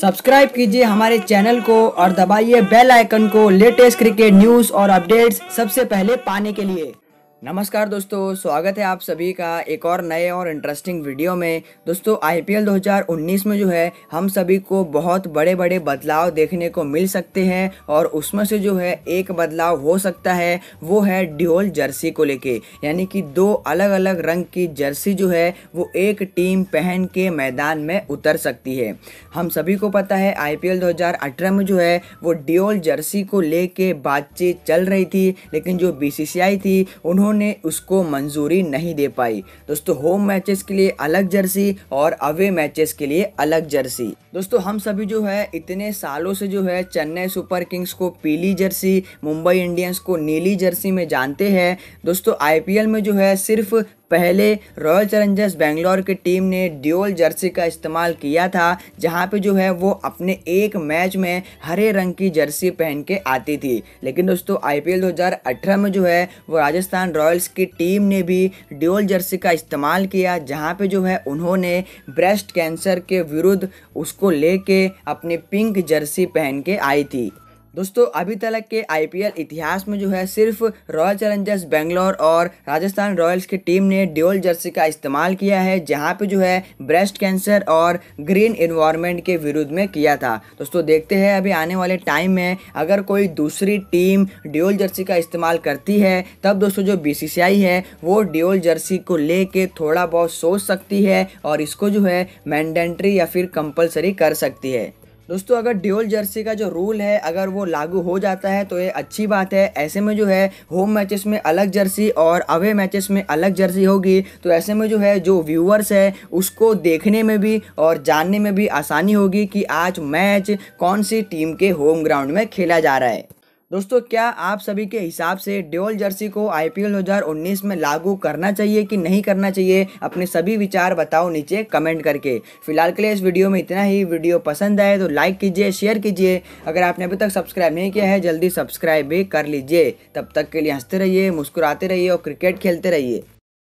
Subscribe कीजिए हमारे channel को और दबाइए बेल आइकन को लेटेस्ट क्रिकेट न्यूज़ और अपडेट्स सबसे पहले पाने के लिए। नमस्कार दोस्तों, स्वागत है आप सभी का एक और नए और इंटरेस्टिंग वीडियो में। दोस्तों आईपीएल 2019 में जो है, हम सभी को बहुत बड़े बड़े बदलाव देखने को मिल सकते हैं और उसमें से जो है, एक बदलाव हो सकता है, वो है ड्यूल जर्सी को लेके। यानी कि दो अलग अलग रंग की जर्सी जो है, वो एक टीम पहन के मैदान में उतर सकती है। हम सभी को पता है आई पी में जो है, वो ड्यूल जर्सी को लेके बातचीत चल रही थी, लेकिन जो बीसीसीआई थी, उन्होंने उन्होंने उसको मंजूरी नहीं दे पाई। दोस्तों होम मैचेस के लिए अलग जर्सी और अवे मैचेस के लिए अलग जर्सी दोस्तों, हम सभी जो है, इतने सालों से जो है, चेन्नई सुपर किंग्स को पीली जर्सी मुंबई इंडियंस को नीली जर्सी में जानते हैं। दोस्तों आईपीएल में जो है, सिर्फ़ पहले रॉयल चैलेंजर्स बेंगलोर की टीम ने ड्यूल जर्सी का इस्तेमाल किया था, जहाँ पे जो है वो अपने एक मैच में हरे रंग की जर्सी पहन के आती थी। लेकिन दोस्तों आईपीएल 2018 में जो है, वो राजस्थान रॉयल्स की टीम ने भी ड्यूल जर्सी का इस्तेमाल किया, जहाँ पे जो है उन्होंने ब्रेस्ट कैंसर के विरुद्ध उसको लेके अपनी पिंक जर्सी पहन के आई थी। दोस्तों, अभी तक के आईपीएल इतिहास में जो है सिर्फ़ रॉयल चैलेंजर्स बेंगलोर और राजस्थान रॉयल्स की टीम ने ड्यूल जर्सी का इस्तेमाल किया है, जहाँ पे जो है ब्रेस्ट कैंसर और ग्रीन इन्वायरमेंट के विरुद्ध में किया था। दोस्तों, देखते हैं अभी आने वाले टाइम में अगर कोई दूसरी टीम ड्यूल जर्सी का इस्तेमाल करती है, तब दोस्तों जो बीसीसीआई है, वो ड्यूल जर्सी को लेके थोड़ा बहुत सोच सकती है और इसको जो है मैंडेंट्री या फिर कंपलसरी कर सकती है। दोस्तों, अगर ड्यूल जर्सी का जो रूल है, अगर वो लागू हो जाता है तो ये अच्छी बात है। ऐसे में जो है होम मैचेस में अलग जर्सी और अवे मैचेस में अलग जर्सी होगी। तो ऐसे में जो है, जो व्यूअर्स है, उसको देखने में भी और जानने में भी आसानी होगी कि आज मैच कौन सी टीम के होम ग्राउंड में खेला जा रहा है। दोस्तों, क्या आप सभी के हिसाब से ड्योल जर्सी को आईपीएल 2019 में लागू करना चाहिए कि नहीं करना चाहिए? अपने सभी विचार बताओ नीचे कमेंट करके। फ़िलहाल के लिए इस वीडियो में इतना ही। वीडियो पसंद आए तो लाइक कीजिए, शेयर कीजिए। अगर आपने अभी तक सब्सक्राइब नहीं किया है, जल्दी सब्सक्राइब भी कर लीजिए। तब तक के लिए हँसते रहिए, मुस्कुराते रहिए और क्रिकेट खेलते रहिए।